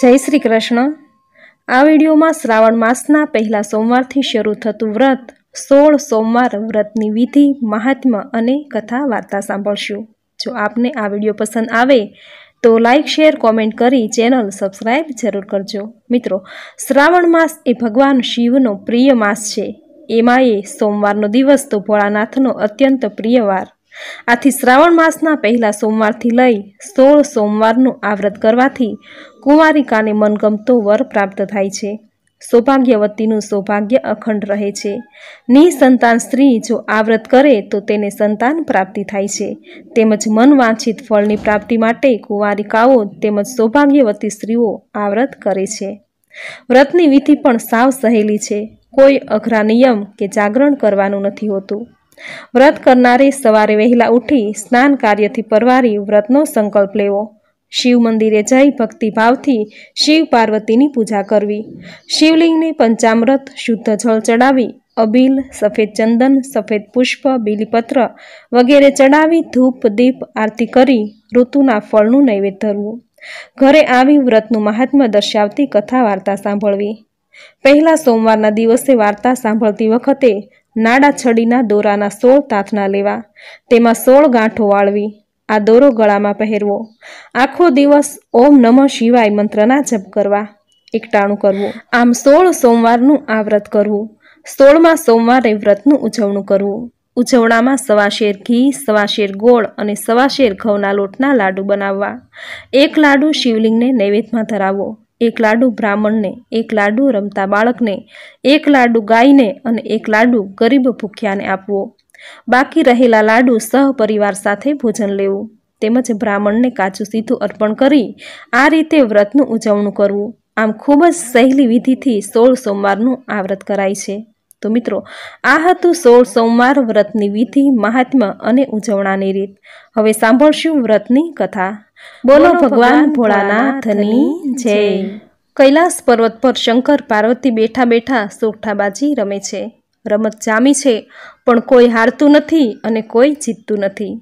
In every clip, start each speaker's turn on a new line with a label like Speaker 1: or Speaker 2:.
Speaker 1: જય શ્રી કૃષ્ણ. આ વિડીયોમાં શ્રાવણ માસના પહેલા સોમવારથી શરૂ થતું વ્રત, સોળ સોમવાર વ્રતની વિધિ, મહાત્મ્ય અને કથા વાર્તા સાંભળશું. જો આપને આ વીડિયો પસંદ આવે, તો લાઇક શેર, કોમેન્ટ કરી ચેનલ સબસ્ક્રાઈબ જરૂર કરજો. મિત્રો, શ્રાવણ માસ એ ભગવાન શિવનો પ્રિય માસ છે. એમાં એ સોમવારનો દિવસ તો ભોળાનાથનો અત્યંત પ્રિય વાર. આથી શ્રાવણ માસના પહેલા સોમવારથી લઈ સોળ સોમવારનું આ વ્રત કરવાથી કુંવારિકાને મનગમતો વર પ્રાપ્ત થાય છે. સૌભાગ્યવતીનું સૌભાગ્ય અખંડ રહે છે. નિસંતાન સ્ત્રી જો આ વ્રત કરે તો તેને સંતાન પ્રાપ્તિ થાય છે. તેમજ મન વાંછિત ફળની પ્રાપ્તિ માટે કુંવારિકાઓ તેમજ સૌભાગ્યવતી સ્ત્રીઓ આ વ્રત કરે છે. વ્રતની વિધિ પણ સાવ સહેલી છે. કોઈ અઘરા નિયમ કે જાગરણ કરવાનું નથી હોતું. વ્રત કરનારે સવારે વહેલા ઉઠી સ્નાન કાર્યથી પરવારી વ્રતનો સંકલ્પ લેવો. શિવ મંદિરે જઈ ભક્તિભાવથી શિવ પાર્વતીની પૂજા કરવી. શિવલિંગને પંચામૃત, શુદ્ધ જળ ચડાવી, અબીલ, સફેદ ચંદન, સફેદ પુષ્પ, બીલીપત્ર વગેરે ચડાવી ધૂપ, દીપ, આરતી કરી ઋતુના ફળનું નૈવેદ્ય ધરવું. ઘરે આવી વ્રતનું મહાત્મ્ય દર્શાવતી કથા વાર્તા સાંભળવી. પહેલા સોમવારના દિવસે વાર્તા સાંભળતી વખતે નાડા છડીના દોરાના સોળ તાથના લેવા, તેમાં સોળ ગાંઠો વાળવી, આ દોરો ગળામાં પહેરવો. આખો દિવસ ઓમ નમઃ શિવાય મંત્રના જપ કરવા, એકટાણું કરવું. આમ સોળ સોમવારનું આ વ્રત કરવું. સોળમાં સોમવારે વ્રતનું ઉજવણું કરવું. ઉજવણામાં સવા શેર ઘી સવા શેર ગોળ અને સવા શેર ઘઉંના લોટના લાડુ બનાવવા. એક લાડુ શિવલિંગને નૈવેદ્યમાં ધરાવવો એક લાડુ બ્રાહ્મણને, એક લાડુ રમતા બાળકને, એક લાડુ ગાયને અને એક લાડુ ગરીબ ભૂખ્યાને આપવો. બાકી રહેલા લાડુ સહપરિવાર સાથે ભોજન લેવું. તેમજ બ્રાહ્મણને કાચું સીધું અર્પણ કરી આ રીતે વ્રતનું ઉજવણું કરવું. આમ ખૂબ જ સહેલી વિધિથી સોળ સોમવારનું આ વ્રત કરાય છે. તો મિત્રો આ હતું સોળ સોમવાર વ્રતની વિધિ મહાત્મ્ય અને ઉજવણાની રીત. હવે સાંભળશું વ્રતની કથા. બોલો ભગવાન ભોળાનાથની જય. કૈલાસ પર્વત પર શંકર પાર્વતી બેઠા બેઠા સોઠાબાજી રમે છે. રમત જામી છે પણ કોઈ હારતું નથી અને કોઈ જીતતું નથી.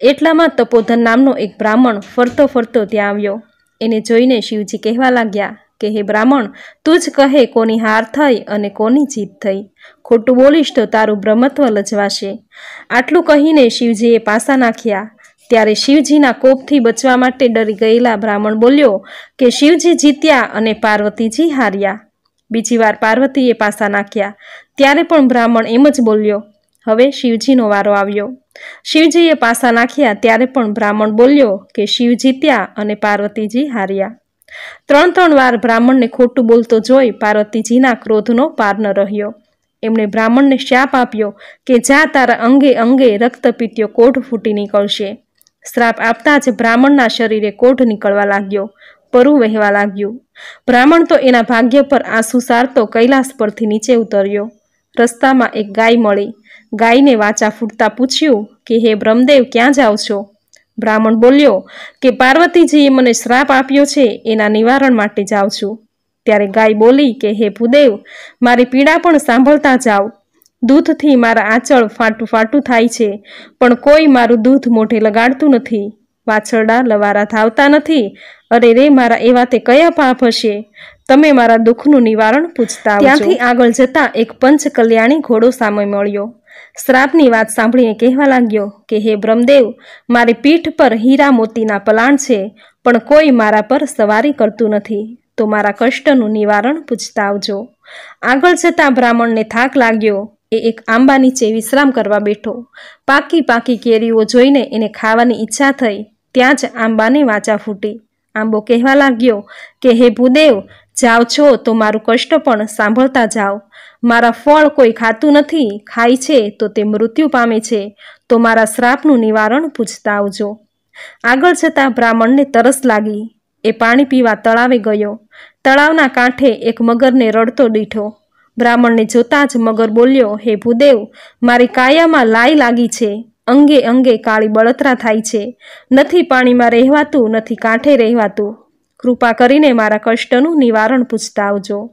Speaker 1: એટલામાં તપોધન નામનો એક બ્રાહ્મણ ફરતો ફરતો ત્યાં આવ્યો. એને જોઈને શિવજી કહેવા લાગ્યા કે હે બ્રાહ્મણ, તું જ કહે કોની હાર થઈ અને કોની જીત થઈ. ખોટું બોલીશ તો તારું બ્રહ્મત્વ લજવાશે. આટલું કહીને શિવજીએ પાસા નાખ્યા. ત્યારે શિવજીના કોપથી બચવા માટે ડરી ગયેલા બ્રાહ્મણ બોલ્યો કે શિવજી જીત્યા અને પાર્વતીજી હાર્યા. બીજી વાર પાર્વતીએ પાસા નાખ્યા. ત્યારે પણ બ્રાહ્મણ એમ જ બોલ્યો. હવે શિવજીનો વારો આવ્યો. શિવજીએ પાસા નાખ્યા ત્યારે પણ બ્રાહ્મણ બોલ્યો કે શિવ જીત્યા અને પાર્વતીજી હાર્યા. ત્રણ ત્રણ વાર બ્રાહ્મણને ખોટું બોલતો જોઈ પાર્વતીજીના ક્રોધનો પાર ન રહ્યો. એમણે બ્રાહ્મણને શાપ આપ્યો કે જા તારા અંગે અંગે રક્ત પીત્યો, કોઢ ફૂટી નીકળશે. શ્રાપ આપતા જ બ્રાહ્મણના શરીરે કોઢ નીકળવા લાગ્યો, પરું વહેવા લાગ્યું. બ્રાહ્મણ તો એના ભાગ્ય પર આંસુ સારતો કૈલાસ પરથી નીચે ઉતર્યો. રસ્તામાં એક ગાય મળી. ગાયને વાચા ફૂટતા પૂછ્યું કે, હે બ્રહ્મદેવ, ક્યાં જાઓ છો? બ્રાહ્મણ બોલ્યો, કે પાર્વતીજીએ મને શ્રાપ આપ્યો છે, એના નિવારણ માટે જાઉં છું. ત્યારે ગાય બોલી કે, હે ભૂદેવ, મારી પીડા પણ સાંભળતા જાઓ. દૂધથી મારા આંચળ ફાટું ફાટું થાય છે, પણ કોઈ મારું દૂધ મોઢે લગાડતું નથી. વાછરડા લવારા ધાવતા નથી. અરે રે, મારા એવા તે કયા પાપ હશે? તમે મારા દુઃખનું નિવારણ પૂછતા ત્યાંથી આગળ જતા એક પંચ કલ્યાણી ઘોડો સામે મળ્યો. શ્રાપની વાત સાંભળીને કહેવા લાગ્યો કે, હે બ્રહ્મદેવ, મારી પીઠ પર હીરા મોતીના પલાણ છે, પણ કોઈ મારા પર સવારી કરતું નથી. તો મારા કષ્ટનું નિવારણ પૂછતા આવજો. આગળ જતાં બ્રાહ્મણને થાક લાગ્યો. એ એક આંબા નીચે વિશ્રામ કરવા બેઠો. પાકી પાકી કેરીઓ જોઈને એને ખાવાની ઈચ્છા થઈ. ત્યાં જ આંબાને વાચા ફૂટી. આંબો કહેવા લાગ્યો કે, હે ભૂદેવ જાઓ છો તો મારું કષ્ટ પણ સાંભળતા જાઓ. મારા ફળ કોઈ ખાતું નથી, ખાય છે તો તે મૃત્યુ પામે છે, તો મારા શ્રાપનું નિવારણ પૂછતા આવજો. આગળ જતાં બ્રાહ્મણને તરસ લાગી. એ પાણી પીવા તળાવે ગયો. તળાવના કાંઠે એક મગરને રડતો દીઠો. બ્રાહ્મણને જોતાં જ મગર બોલ્યો, હે ભૂદેવ, મારી કાયામાં લાઈ લાગી છે. અંગે અંગે કાળી બળતરા થાય છે. નથી પાણીમાં રહેવાતું, નથી કાંઠે રહેવાતું. કૃપા કરીને મારા કષ્ટનું નિવારણ પૂછતા આવજો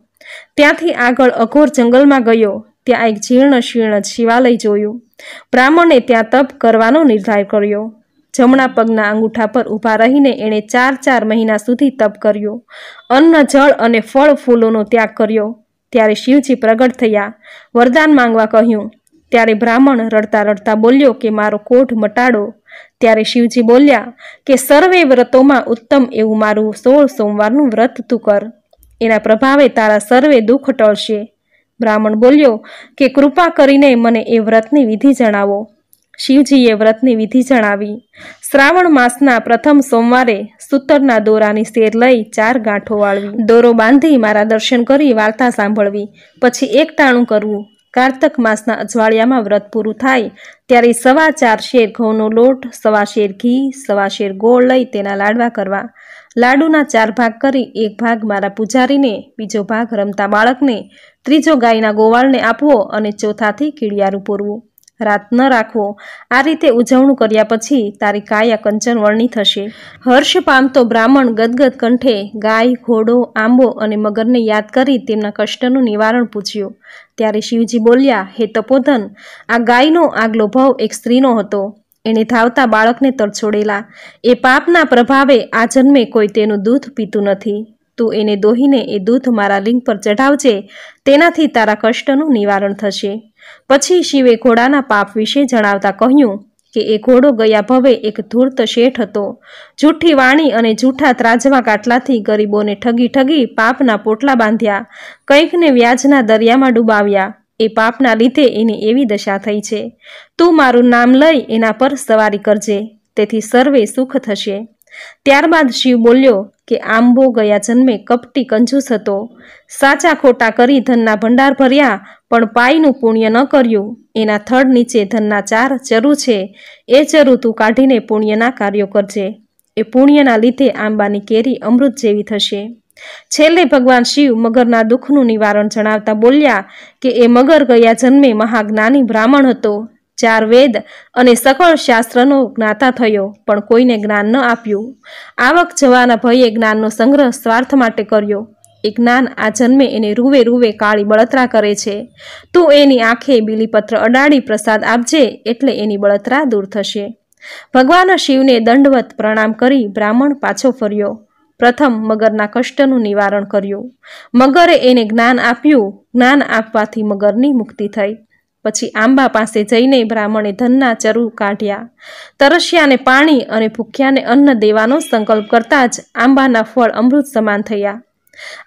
Speaker 1: ત્યાંથી આગળ અઘોર જંગલમાં ગયો. ત્યાં એક જીર્ણ શીર્ણ શિવાલય જોયું. બ્રાહ્મણે ત્યાં તપ કરવાનો નિર્ધાર કર્યો. જમણા પગના અંગૂઠા પર ઊભા રહીને એણે ચાર ચાર મહિના સુધી તપ કર્યો. અન્ન, જળ અને ફળ ફૂલોનો ત્યાગ કર્યો. ત્યારે શિવજી પ્રગટ થયા. વરદાન માંગવા કહ્યું. ત્યારે બ્રાહ્મણ રડતા રડતા બોલ્યો કે મારો કોઢ મટાડો. ત્યારે શિવજી બોલ્યા કે સર્વે વ્રતોમાં ઉત્તમ એવું મારું સોળ સોમવારનું વ્રત તું કર. એના પ્રભાવે તારા સર્વે દુઃખ ટળશે. બ્રાહ્મણ બોલ્યો કે કૃપા કરીને મને એ વ્રતની વિધિ જણાવો. શિવજીએ વ્રતની વિધિ જણાવી. શ્રાવણ માસના પ્રથમ સોમવારે સૂતરના દોરાની શેર લઈ ચાર ગાંઠો વાળવી. દોરો બાંધી મારા દર્શન કરી વાર્તા સાંભળવી. પછી એક ટાણું કરવું. કાર્તક માસના અજવાળિયામાં વ્રત પૂરું થાય, ત્યારે સવા ચાર શેર ઘઉંનો લોટ, સવા શેર ઘી, સવા શેર ગોળ લઈ તેના લાડવા કરવા. લાડુના ચાર ભાગ કરી, એક ભાગ મારા પૂજારીને, બીજો ભાગ રમતા બાળકને, ત્રીજો ગાયના ગોવાળને આપવો અને ચોથાથી કીડિયારું પૂરવું. રાત ન રાખવો. આ રીતે ઉજવણું કર્યા પછી તારી કાયા કંચન વર્ણી થશે. હર્ષ પામતો બ્રાહ્મણ ગદગદ કંઠે ગાય, ઘોડો, આંબો અને મગરને યાદ કરી તેમના કષ્ટનું નિવારણ પૂછ્યું. ત્યારે શિવજી બોલ્યા, હે તપોધન, આ ગાયનો આગલો ભાવ એક સ્ત્રીનો હતો. એણે ધાવતા બાળકને તરછોડેલા. એ પાપના પ્રભાવે આ જન્મે કોઈ તેનું દૂધ પીતું નથી. તું એને દોહીને એ દૂધ મારા લિંગ પર ચઢાવજે. તેનાથી તારા કષ્ટનું નિવારણ થશે. પછી શિવે ઘોડાના પાપ વિશે જણાવતા કહ્યું કે એ ઘોડો ગયા ભવે એક ધૂર્ત શેઠ હતો. જૂઠી વાણી અને જૂઠા ત્રાજવા કાટલાથી ગરીબોને ઠગી ઠગી પાપના પોટલા બાંધ્યા, કંઈકને વ્યાજના દરિયામાં ડૂબાવ્યા. એ પાપના લીધે એની એવી દશા થઈ છે. તું મારું નામ લઈ એના પર સવારી કરજે, તેથી સર્વે સુખ થશે. ત્યારબાદ શિવ બોલ્યો કે આંબો ગયા જન્મે કપટી કંજૂસ હતો. સાચા ખોટા કરી ધનના ભંડાર ભર્યા, પણ પાયનું પુણ્ય ન કર્યું. એના થડ નીચે ધનના ચાર ચરુ છે. એ ચરુ તું કાઢીને પુણ્યના કાર્યો કરજે. એ પુણ્યના લીધે આંબાની કેરી અમૃત જેવી થશે. છેલ્લે ભગવાન શિવ મગરના દુઃખનું નિવારણ જણાવતા બોલ્યા કે એ મગર ગયા જન્મે મહાજ્ઞાની બ્રાહ્મણ હતો. ચાર વેદ અને સકળ શાસ્ત્રનો જ્ઞાતા થયો, પણ કોઈને જ્ઞાન ન આપ્યું. આવક જવાના ભયે જ્ઞાનનો સંગ્રહ સ્વાર્થ માટે કર્યો. એ જ્ઞાન આ જન્મે એને રૂવે રૂવે કાળી બળતરા કરે છે. તું એની આંખે બીલીપત્ર અડાડી પ્રસાદ આપજે એટલે એની બળતરા દૂર થશે. ભગવાન શિવને દંડવત પ્રણામ કરી બ્રાહ્મણ પાછો ફર્યો. પ્રથમ મગરના કષ્ટનું નિવારણ કર્યું. મગરે એને જ્ઞાન આપ્યું. જ્ઞાન આપવાથી મગરની મુક્તિ થઈ. પછી આંબા પાસે જઈને બ્રાહ્મણે ધનના ચરુ કાઢ્યા. તરસ્યાને પાણી અને ભૂખ્યાને અન્ન દેવાનો સંકલ્પ કરતા જ આંબાના ફળ અમૃત સમાન થયા.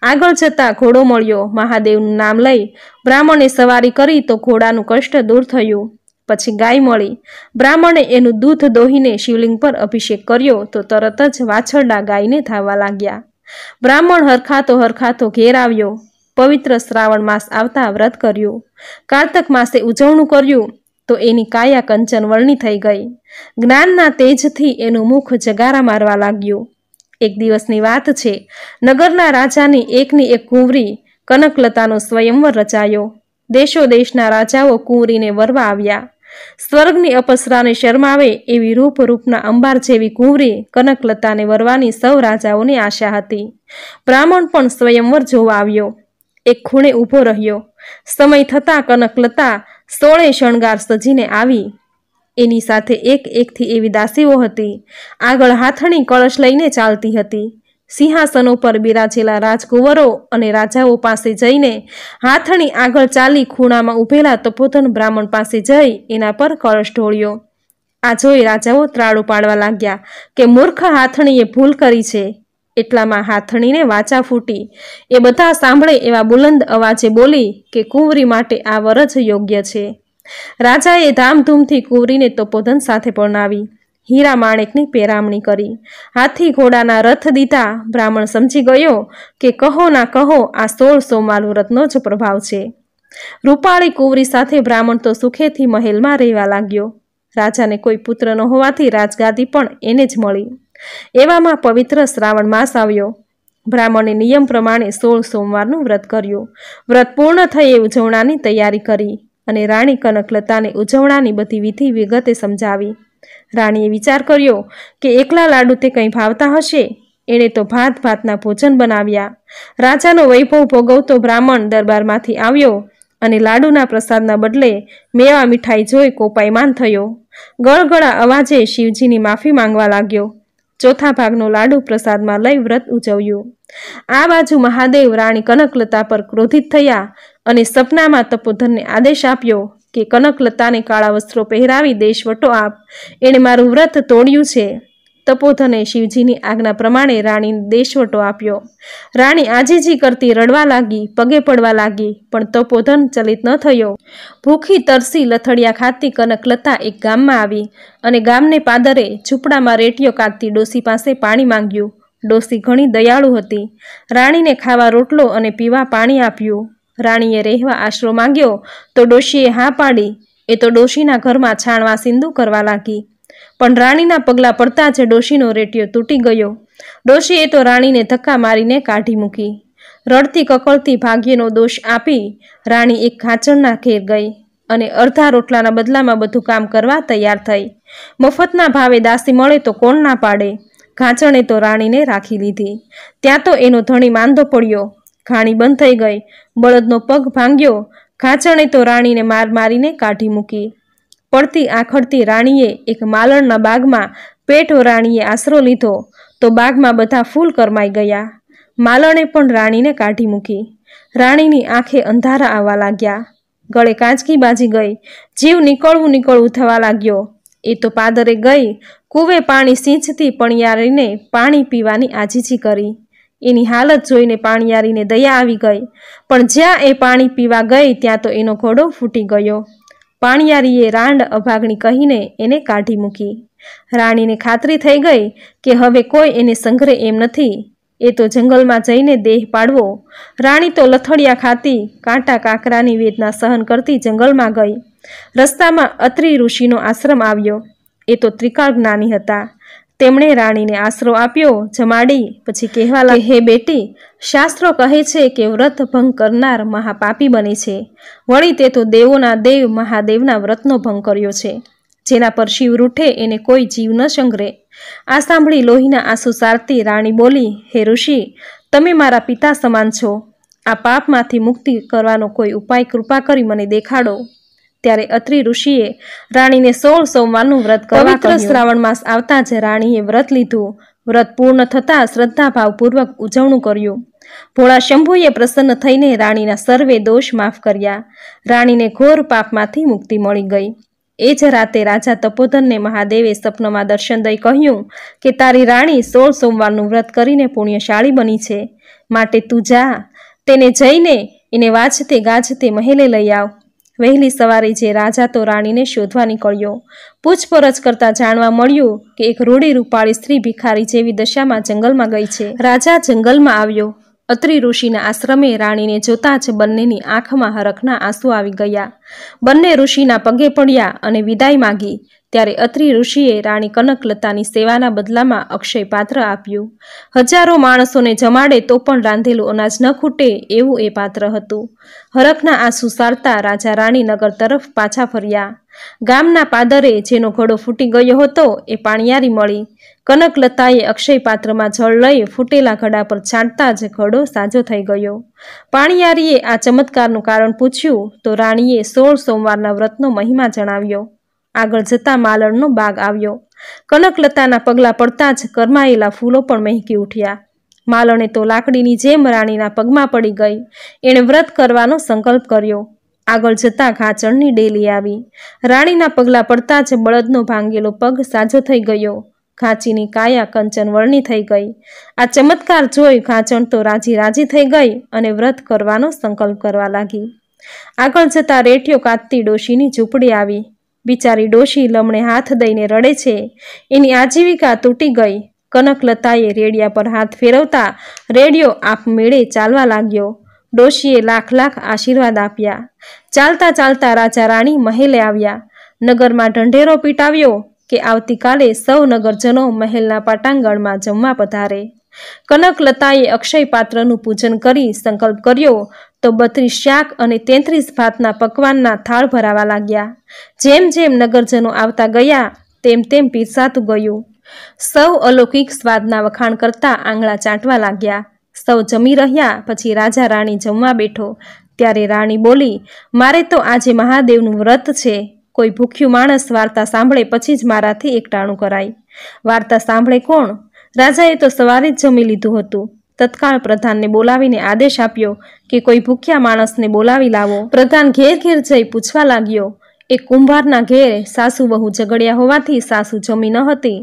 Speaker 1: આગળ જતા ઘોડો મળ્યો, મહાદેવનું નામ લઈ બ્રાહ્મણે સવારી કરી તો ઘોડાનું કષ્ટ દૂર થયું. પછી ગાય મળી. બ્રાહ્મણે એનું દૂધ દોહીને શિવલિંગ પર અભિષેક કર્યો તો તરત જ વાછરડા ગાયને ધાવવા લાગ્યા. બ્રાહ્મણ હરખાતો હરખાતો ઘેર આવ્યો. પવિત્ર શ્રાવણ માસ આવતા વ્રત કર્યું. કારતક માસે ઉજવણું કર્યું તો એની કાયા કંચન વર્ણી થઈ ગઈ. જ્ઞાનના તેજથી એનું મુખ જગારા મારવા લાગ્યું. એક દિવસની વાત છે, નગરના રાજાની એકની એક કુંવરી કનકલતાનો સ્વયંવર રચાયો. દેશો દેશના રાજાઓ કુંવરીને વરવા આવ્યા. સ્વર્ગની અપસરાને શરમાવે એવી રૂપ રૂપના અંબાર જેવી કુંવરી કનકલતાને વરવાની સૌ રાજાઓની આશા હતી. બ્રાહ્મણ પણ સ્વયંવર જોવા આવ્યો. એક ખૂણે ઊભો રહ્યો. સમય થતાં કનકલતા સોળે શણગાર સજીને આવી. એની સાથે એક એકથી એવી દાસીઓ હતી. આગળ હાથણી કળશ લઈને ચાલતી હતી. સિંહાસનો પર બિરાજેલા રાજકુંવરો અને રાજાઓ પાસે જઈને હાથણી આગળ ચાલી ખૂણામાં ઊભેલા તપોધન બ્રાહ્મણ પાસે જઈ એના પર કળશ ઢોળ્યો. આ જોઈ રાજાઓ ત્રાળું પાડવા લાગ્યા કે મૂર્ખ હાથણીએ ભૂલ કરી છે. એટલામાં હાથણીને વાચા ફૂટી. એ બધા સાંભળે એવા બુલંદ અવાજે બોલી કે કુંવરી માટે આ વર જ યોગ્ય છે. રાજાએ ધામધૂમથી કુંવરીને તપોધન સાથે પરણાવી. હીરા માણેકની પેરામણી કરી. હાથી ઘોડાના રથ દીધા. બ્રાહ્મણ સમજી ગયો કે કહો ના કહો આ સોળ સોમાલુ રથનો જ પ્રભાવ છે. રૂપાળી કુંવરી સાથે બ્રાહ્મણ તો સુખેથી મહેલમાં રહેવા લાગ્યો. રાજાને કોઈ પુત્ર ન હોવાથી રાજગાદી પણ એને જ મળી. એવામાં પવિત્ર શ્રાવણ માસ આવ્યો. બ્રાહ્મણે નિયમ પ્રમાણે સોળ સોમવારનું વ્રત કર્યું. વ્રત પૂર્ણ એ ઉજવણાની તૈયારી કરી અને રાણી કનકલતાને ઉજવણાની બધી વિધિ વિગતે સમજાવી. રાણીએ વિચાર કર્યો કે એકલા લાડુ તે કંઈ ભાવતા હશે? એણે તો ભાત ભાતના ભોજન બનાવ્યા. રાજાનો વૈભવ ભોગવતો બ્રાહ્મણ દરબારમાંથી આવ્યો અને લાડુના પ્રસાદના બદલે મેવા મીઠાઈ જોઈ કોપાયમાન થયો. ગળગળા અવાજે શિવજીની માફી માંગવા લાગ્યો. ચોથા ભાગનો લાડુ પ્રસાદમાં લઈ વ્રત ઉજવ્યું. આ બાજુ મહાદેવ રાણી કનકલતા પર ક્રોધિત થયા અને સપનામાં તપોધનને આદેશ આપ્યો કે કનકલતાને કાળા વસ્ત્રો પહેરાવી દેશવટો આપ. એણે મારું વ્રત તોડ્યું છે. તપોધને શિવજીની આજ્ઞા પ્રમાણે રાણીને દેશવટો આપ્યો. રાણી આજીજી કરતી રડવા લાગી, પગે પડવા લાગી, પણ તપોધન ચલિત ન થયો. ભૂખી તરસી લથડિયા ખાતી કનકલતા એક ગામમાં આવી અને ગામને પાદરે ઝૂંપડામાં રેટીઓ કાઢતી ડોસી પાસે પાણી માંગ્યું. ડોસી ઘણી દયાળુ હતી. રાણીને ખાવા રોટલો અને પીવા પાણી આપ્યું. રાણીએ રહેવા આશરો માંગ્યો તો ડોશીએ હા પાડી. એ તો ડોશીના ઘરમાં છાણવા સિંદુ કરવા લાગી. પણ રાણીના પગલાં પડતા જ ડોશીનો રેટિયો તૂટી ગયો. ડોશીએ તો રાણીને ધક્કા મારીને કાઢી મૂકી. રડતી કકળતી ભાગ્યનો દોષ આપી રાણી એક ખાચરના ઘેર ગઈ અને અડધા રોટલાના બદલામાં બધું કામ કરવા તૈયાર થઈ. મફતના ભાવે દાસી મળે તો કોણ ના પાડે? ઘાંચણે તો રાણીને રાખી લીધી. ત્યાં તો એનો ધણી માંદો પડ્યો. ઘાણી બંધ થઈ ગઈ. બળદનો પગ ભાંગ્યો. ઘાંચણે તો રાણીને માર મારીને કાઢી મૂકી. પડતી આખડતી રાણીએ એક માલણના બાગમાં પેટ રાણીએ આશરો લીધો તો બાગમાં બધા ફૂલ કરમાઈ ગયા. માલણે પણ રાણીને કાઢી મૂકી. રાણીની આંખે અંધારા આવવા લાગ્યા. ગળે કાંચકી બાજી ગઈ. જીવ નીકળવું નીકળવું થવા લાગ્યો. એ તો પાદરે ગઈ. કૂવે પાણી સિંચતી પણિયારીને પાણી પીવાની આજીજી કરી. એની હાલત જોઈને પાણીયારીને દયા આવી ગઈ. પણ જ્યાં એ પાણી પીવા ગઈ ત્યાં તો એનો ઘોડો ફૂટી ગયો. પાણીયારીએ રાંડ અભાગણી કહીને એને કાઢી મૂકી. રાણીને ખાતરી થઈ ગઈ કે હવે કોઈ એને સંઘરે એમ નથી. એ તો જંગલમાં જઈને દેહ પાડવો. રાણી તો લથડિયા ખાતી કાંટા કાકરાની વેદના સહન કરતી જંગલમાં ગઈ. રસ્તામાં અત્રિ ઋષિનો આશ્રમ આવ્યો. એ તો ત્રિકાળ જ્ઞાની હતા. તેમણે રાણીને આશરો આપ્યો, જમાડી, પછી કહેવા લાગે હે બેટી, શાસ્ત્રો કહે છે કે વ્રત ભંગ કરનાર મહાપાપી બને છે. વળી તે તો દેવોના દેવ મહાદેવના વ્રતનો ભંગ કર્યો છે. જેના પર શિવ રૂઠે એને કોઈ જીવ ન સંગ્રે. આ સાંભળી લોહીના આંસુ સારતી રાણી બોલી, હે ઋષિ, તમે મારા પિતા સમાન છો. આ પાપમાંથી મુક્તિ કરવાનો કોઈ ઉપાય કૃપા કરી મને દેખાડો. ત્યારે અત્રિ ઋષિએ રાણીને સોળ સોમવારનું વ્રત કરવા પવિત્ર શ્રાવણ માસ આવતા જ રાણીએ વ્રત લીધું. વ્રત પૂર્ણ થતાં શ્રદ્ધાભાવપૂર્વક ઉજવણું કર્યું. ભોળા શંભુએ પ્રસન્ન થઈને રાણીના સર્વે દોષ માફ કર્યા. રાણીને ઘોર પાપમાંથી મુક્તિ મળી ગઈ. એ જ રાતે રાજા તપોધનને મહાદેવે સપનમાં દર્શન દઈ કહ્યું કે તારી રાણી સોળ સોમવારનું વ્રત કરીને પુણ્યશાળી બની છે. માટે તું જા. તેને જઈને એને વાંચતે ગાજતે મહેલે લઈ આવ. વહેલી સવારે જે રાજા તો રાણીને શોધવા નીકળ્યો પૂછપરછ કરતા જાણવા મળ્યું કે એક રૂડી રૂપાળી સ્ત્રી ભિખારી જેવી દશામાં જંગલમાં ગઈ છે. રાજા જંગલમાં આવ્યો. અત્રિ ઋષિના આશ્રમે રાણીને જોતા જ બંનેની આંખમાં હરખના આંસુ આવી ગયા. બંને ઋષિના પગે પડ્યા અને વિદાય માગી. ત્યારે અત્રિ ઋષિએ રાણી કનકલતાની સેવાના બદલામાં અક્ષય પાત્ર આપ્યું. હજારો માણસોને જમાડે તો પણ રાંધેલું અનાજ ન ખૂટે એવું એ પાત્ર હતું. હરખના આંસુ સારતા રાજા રાણીનગર તરફ પાછા ફર્યા. ગામના પાદરે જેનો ઘડો ફૂટી ગયો હતો એ પાણિયારી મળી. કનકલતાએ અક્ષય પાત્રમાં જળ લઈ ફૂટેલા ઘડા પર છાંટતા જ ઘડો સાજો થઈ ગયો. પાણિયારીએ આ ચમત્કારનું કારણ પૂછ્યું તો રાણીએ સોળ સોમવારના વ્રતનો મહિમા જણાવ્યો. આગળ જતા માલણનો બાગ આવ્યો. કનકલતાના પગલાં પડતા જ કરમાયેલા ફૂલો પણ મહેકી ઉઠ્યા. માલણે તો લાકડીની જેમ રાણીના પગમાં પડી ગઈ. એણે વ્રત કરવાનો સંકલ્પ કર્યો. આગળ જતા ઘાચણની ડેલી આવી. રાણીના પગલાં પડતા જ બળદનો ભાંગેલો પગ સાજો થઈ ગયો. ઘાંચીની કાયા કંચન વર્ણી થઈ ગઈ. આ ચમત્કાર જોઈ ઘાંચણ તો રાજી રાજી થઈ ગઈ અને વ્રત કરવાનો સંકલ્પ કરવા લાગી. આગળ જતા રેઠિયો કાતતી ડોશીની ઝૂંપડી આવી. બિચારી ડોશી લમણે હાથ દઈને રડે છે. એની આજીવિકા તૂટી ગઈ. કનકલતાએ રેડિયા પર હાથ ફેરવતા રેડિયો આપમેળે ચાલવા લાગ્યો. ડોશીએ લાખ લાખ આશીર્વાદ આપ્યા. ચાલતા ચાલતા રાજા રાણી મહેલે આવ્યા. નગરમાં ઢંઢેરો પીટાવ્યો કે આવતીકાલે સૌ નગરજનો મહેલના પાટાંગણમાં જમવા પધારે. કનકલતાએ અક્ષય પાત્રનું પૂજન કરી સંકલ્પ કર્યો. તો બત્રીસ શાક અને તેત્રીસ ભાતના પકવાનના થાળ ભરાવા લાગ્યા. જેમ જેમ નગરજનો આવતા ગયા, તેમ તેમ પીરસાતું ગયું. સૌ અલૌકિક સ્વાદના વખાણ કરતા આંગળા ચાંટવા લાગ્યા. સૌ જમી રહ્યા, પછી રાજા રાણી જમવા બેઠો. ત્યારે રાણી બોલી, મારે તો આજે મહાદેવનું વ્રત છે. કોઈ ભૂખ્યું માણસ વાર્તા સાંભળે પછી જ મારાથી એકટાણું કરાય. વાર્તા સાંભળે કોણ? રાજાએ તો સવારે જ જમી લીધું હતું. તત્કાળ પ્રધાનને બોલાવીને આદેશ આપ્યો કે કોઈ ભૂખ્યા માણસને બોલાવી લાવો. પ્રધાન ઘેર ઘેર જઈ પૂછવા લાગ્યો, એ કુંભારના ઘેર સાસુ બહુ ઝઘડ્યા હોવાથી સાસુ જમી ન હતી.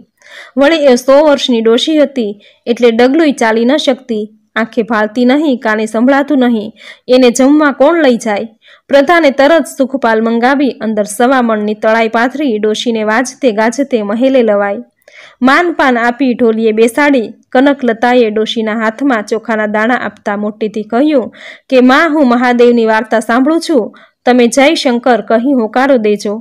Speaker 1: વળી એ સો વર્ષની ડોશી હતી, એટલે ડગલું ચાલી ન શકતી. આંખે ભાળતી નહીં, કાને સંભળાતું નહીં. એને જમવા કોણ લઈ જાય? પ્રધાને તરત સુખપાલ મંગાવી, અંદર સવા મણની તળાઈ પાથરી ડોશીને વાજતે ગાજતે મહેલે લવાઈ માનપાન આપી ઢોલીએ બેસાડી. કનકલતાએ ડોશીના હાથમાં ચોખાના દાણા આપતા મોટેથી કહ્યું કે, માં, હું મહાદેવની વાર્તા સાંભળું છું. તમે જય શંકર કહી હોકારો દેજો.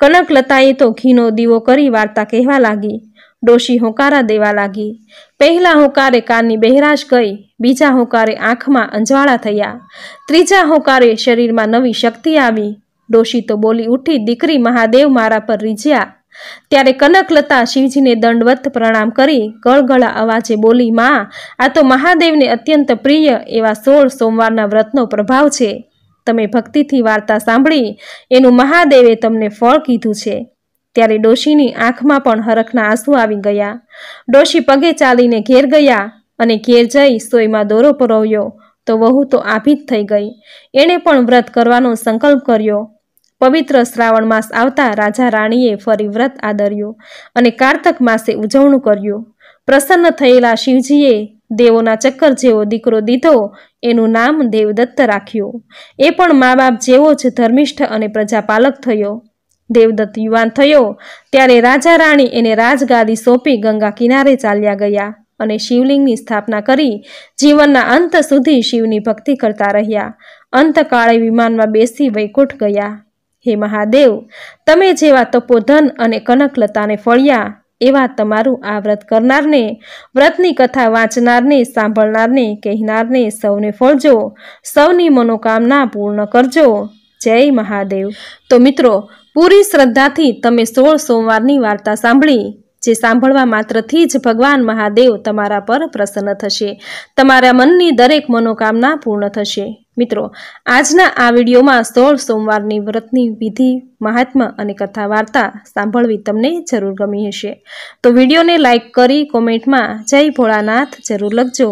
Speaker 1: કનકલતાએ તો ઘીનો દીવો કરી વાર્તા કહેવા લાગી. ડોશી હોકારા દેવા લાગી. પહેલા હોકારે કાનની બહેરાશ ગઈ, બીજા હોકારે આંખમાં અંજવાળા થયા. ત્રીજા હોકારે શરીરમાં નવી શક્તિ આવી. ડોશી તો બોલી ઉઠી, દીકરી, મહાદેવ મારા પર રીઝ્યા ત્યારે કનકલતા શિવજીને દંડવત પ્રણામ કરી ગળગળા અવાજે બોલી, માં, આ તો મહાદેવને અત્યંત પ્રિય એવા સોળ સોમવારના વ્રતનો પ્રભાવ છે. તમે ભક્તિથી વાર્તા સાંભળી, એનું મહાદેવે તમને ફળ કીધું છે. ત્યારે ડોશીની આંખમાં પણ હરખના આંસુ આવી ગયા. ડોશી પગે ચાલીને ઘેર ગયા અને ઘેર જઈ સોયમાં દોરો પરોવ્યો, તો વહુ તો આભિત થઈ ગઈ. એણે પણ વ્રત કરવાનો સંકલ્પ કર્યો. પવિત્ર શ્રાવણ માસ આવતા રાજા રાણીએ ફરી વ્રત આદર્યું અને કારતક માસે ઉજવણું કર્યું. પ્રસન્ન થયેલા શિવજીએ દેવોના ચક્કર જેવો દીકરો દીધો, એનું નામ દેવદત્ત રાખ્યું. એ પણ મા બાપ જેવો જ ધર્મિષ્ઠ અને પ્રજાપાલક થયો. દેવદત્ત યુવાન થયો, ત્યારે રાજા રાણી એને રાજગાદી સોંપી ગંગા કિનારે ચાલ્યા ગયા અને શિવલિંગની સ્થાપના કરી જીવનના અંત સુધી શિવની ભક્તિ કરતા રહ્યા. અંતકાળે વિમાનમાં બેસી વૈકુંઠ ગયા. હે મહાદેવ, તમે જેવા તપોધન અને કનકલતાને ફળ્યા, એવા તમારું આ વ્રત કરનારને, વ્રતની કથા વાંચનારને, સાંભળનારને, કહેનારને સૌને ફળજો, સૌની મનોકામના પૂર્ણ કરજો. જય મહાદેવ. તો મિત્રો, પૂરી શ્રદ્ધાથી તમે સોળ સોમવારની વાર્તા સાંભળી. જે સાંભળવા માત્રથી જ ભગવાન મહાદેવ તમારા પર પ્રસન્ન થશે. તમારા મનની દરેક મનોકામના પૂર્ણ થશે. મિત્રો, આજના આ વિડીયોમાં સોળ સોમવારની વ્રતની વિધિ મહાત્મા અને કથા વાર્તા સાંભળવી તમને જરૂર ગમી હશે. તો વિડીયોને લાઇક કરી કોમેન્ટમાં જય ભોળાનાથ જરૂર લખજો.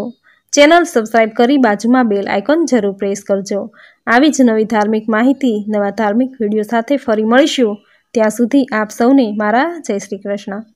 Speaker 1: ચેનલ સબસ્ક્રાઈબ કરી બાજુમાં બેલ આઇકોન જરૂર પ્રેસ કરજો. આવી જ નવી ધાર્મિક માહિતી, નવા ધાર્મિક વીડિયો સાથે ફરી મળીશું. ત્યાં સુધી આપ સૌને મારા જય શ્રી કૃષ્ણ.